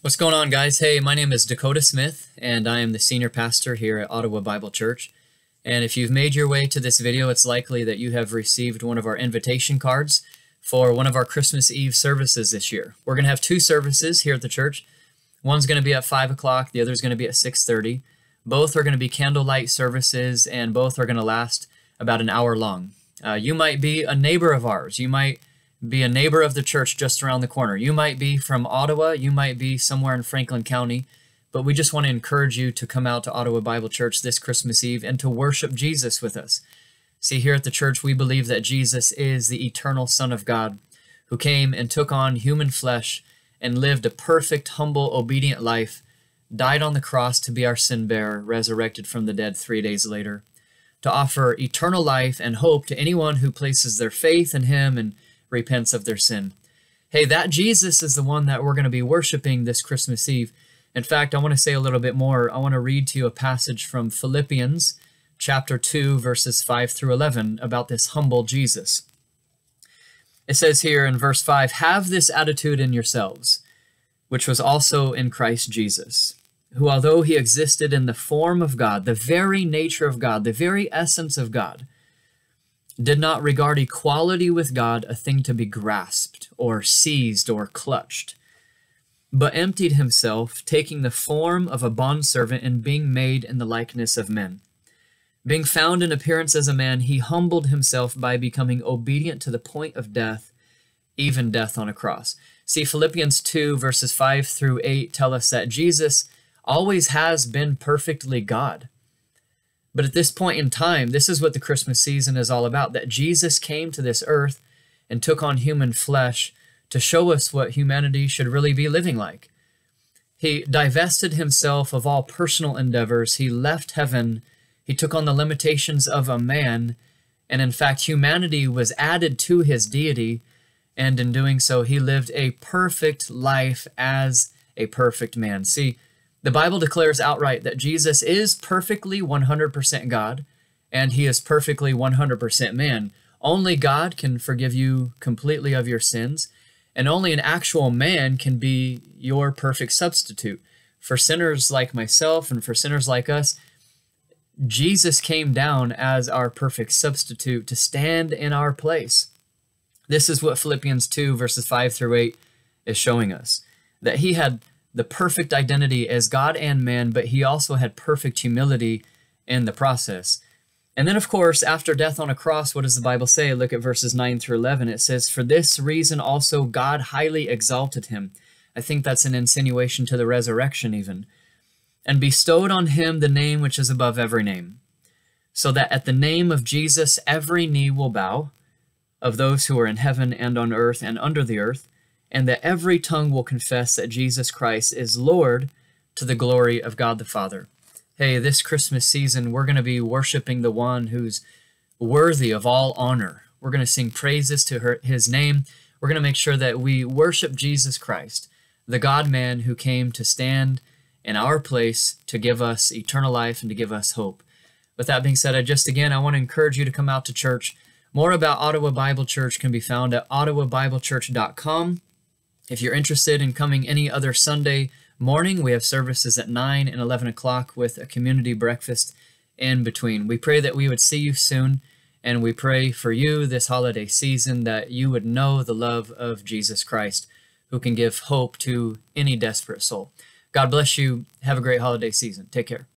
What's going on, guys? Hey, my name is Dakota Smith, and I am the senior pastor here at Ottawa Bible Church. And if you've made your way to this video, it's likely that you have received one of our invitation cards for one of our Christmas Eve services this year. We're going to have two services here at the church. One's going to be at 5 o'clock, the other's going to be at 6.30. Both are going to be candlelight services, and both are going to last about an hour long. Uh, you might be a neighbor of ours. You might be a neighbor of the church just around the corner. You might be from Ottawa, you might be somewhere in Franklin County, but we just want to encourage you to come out to Ottawa Bible Church this Christmas Eve and to worship Jesus with us. See, here at the church, we believe that Jesus is the eternal Son of God who came and took on human flesh and lived a perfect, humble, obedient life, died on the cross to be our sin bearer, resurrected from the dead three days later, to offer eternal life and hope to anyone who places their faith in him and repents of their sin. Hey, that Jesus is the one that we're going to be worshiping this Christmas Eve. In fact, I want to say a little bit more. I want to read to you a passage from Philippians chapter 2, verses 5 through 11 about this humble Jesus. It says here in verse 5 Have this attitude in yourselves, which was also in Christ Jesus, who, although he existed in the form of God, the very nature of God, the very essence of God, did not regard equality with God a thing to be grasped or seized or clutched, but emptied himself, taking the form of a bondservant and being made in the likeness of men. Being found in appearance as a man, he humbled himself by becoming obedient to the point of death, even death on a cross. See, Philippians 2, verses 5 through 8 tell us that Jesus always has been perfectly God. But at this point in time, this is what the Christmas season is all about that Jesus came to this earth and took on human flesh to show us what humanity should really be living like. He divested himself of all personal endeavors. He left heaven. He took on the limitations of a man. And in fact, humanity was added to his deity. And in doing so, he lived a perfect life as a perfect man. See, the Bible declares outright that Jesus is perfectly 100% God and he is perfectly 100% man. Only God can forgive you completely of your sins, and only an actual man can be your perfect substitute. For sinners like myself and for sinners like us, Jesus came down as our perfect substitute to stand in our place. This is what Philippians 2, verses 5 through 8 is showing us that he had the perfect identity as God and man, but he also had perfect humility in the process. And then, of course, after death on a cross, what does the Bible say? Look at verses 9 through 11. It says, For this reason also God highly exalted him. I think that's an insinuation to the resurrection, even. And bestowed on him the name which is above every name, so that at the name of Jesus every knee will bow, of those who are in heaven and on earth and under the earth and that every tongue will confess that Jesus Christ is Lord to the glory of God the Father. Hey, this Christmas season, we're going to be worshiping the one who's worthy of all honor. We're going to sing praises to her, his name. We're going to make sure that we worship Jesus Christ, the God man who came to stand in our place to give us eternal life and to give us hope. With that being said, I just again, I want to encourage you to come out to church. More about Ottawa Bible Church can be found at ottawabiblechurch.com. If you're interested in coming any other Sunday morning, we have services at 9 and 11 o'clock with a community breakfast in between. We pray that we would see you soon, and we pray for you this holiday season that you would know the love of Jesus Christ, who can give hope to any desperate soul. God bless you. Have a great holiday season. Take care.